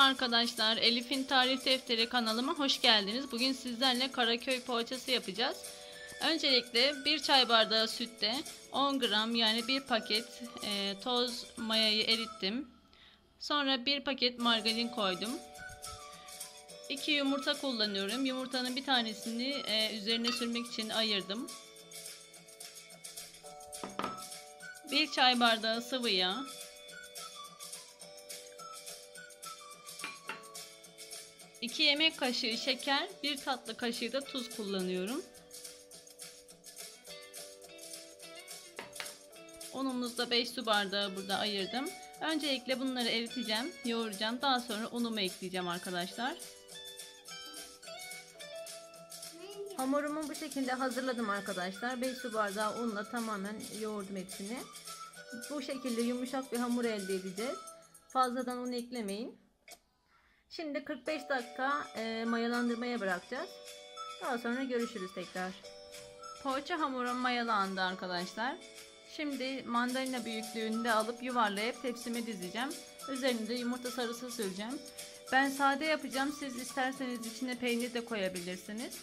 arkadaşlar. Elif'in Tarif Defteri kanalıma hoş geldiniz. Bugün sizlerle Karaköy poğaçası yapacağız. Öncelikle bir çay bardağı sütte 10 gram yani bir paket e, toz mayayı erittim. Sonra bir paket margarin koydum. 2 yumurta kullanıyorum. Yumurtanın bir tanesini e, üzerine sürmek için ayırdım. 1 çay bardağı sıvı yağ. 2 yemek kaşığı şeker, 1 tatlı kaşığı da tuz kullanıyorum. Unumuzu da 5 su bardağı burada ayırdım. Öncelikle bunları eriteceğim, yoğuracağım. Daha sonra unumu ekleyeceğim arkadaşlar. Hamurumu bu şekilde hazırladım arkadaşlar. 5 su bardağı unla tamamen yoğurdum hepsini. Bu şekilde yumuşak bir hamur elde edeceğiz. Fazladan un eklemeyin. Şimdi 45 dakika e, mayalandırmaya bırakacağız. Daha sonra görüşürüz tekrar. Poğaça hamurum mayalandı arkadaşlar. Şimdi mandalina büyüklüğünde alıp yuvarlayıp tepsime dizeceğim. Üzerine de yumurta sarısı süreceğim. Ben sade yapacağım. Siz isterseniz içine peynir de koyabilirsiniz.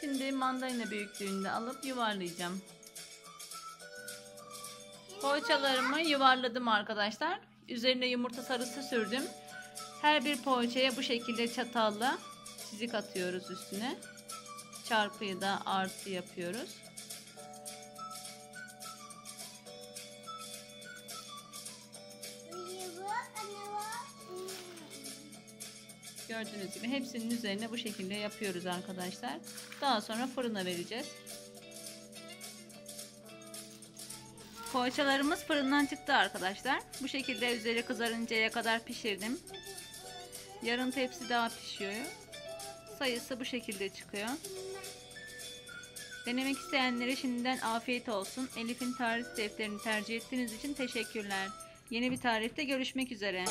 Şimdi mandalina büyüklüğünde alıp yuvarlayacağım. Poğaçalarımı yuvarladım arkadaşlar. Üzerine yumurta sarısı sürdüm. Her bir poğaçaya bu şekilde çatalla çizik atıyoruz üstüne. Çarpıyı da artı yapıyoruz. Gördüğünüz gibi hepsinin üzerine bu şekilde yapıyoruz arkadaşlar. Daha sonra fırına vereceğiz. Poğaçalarımız fırından çıktı arkadaşlar. Bu şekilde üzeri kızarıncaya kadar pişirdim. Yarın tepsi daha pişiyor. Sayısı bu şekilde çıkıyor. Denemek isteyenlere şimdiden afiyet olsun. Elif'in tarif defterini tercih ettiğiniz için teşekkürler. Yeni bir tarifte görüşmek üzere.